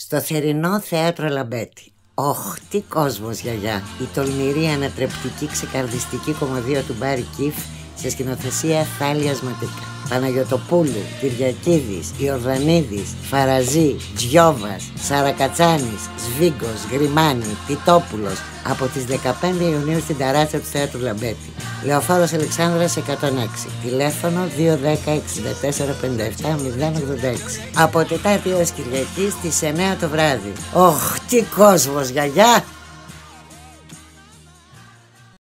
Στο θερινό θέατρο Λαμπέτη. Ωχ, τι κόσμος γιαγιά. Η τολμηρή ανατρεπτική ξεκαρδιστική κωμωδία του Μπάρι Κιφ σε σκηνοθεσία Θάλιας Ματίκα. Παναγιωτοπούλου, Κυριακίδης, Ιορδανίδης, Φαραζή, Τζιόβας, Σαρακατσάνης, Σβίγκος, Γκριμάνη, Τιτόπουλος από τις 15 Ιουνίου στην ταράτσα του Θέατρου Λαμπέτη. Λεωφόρος Αλεξάνδρας 106, τηλέφωνο 210 64 57 086. Από Τετάρτη έως Κυριακή στις 9 το βράδυ. Ωχ, τι κόσμος γιαγιά!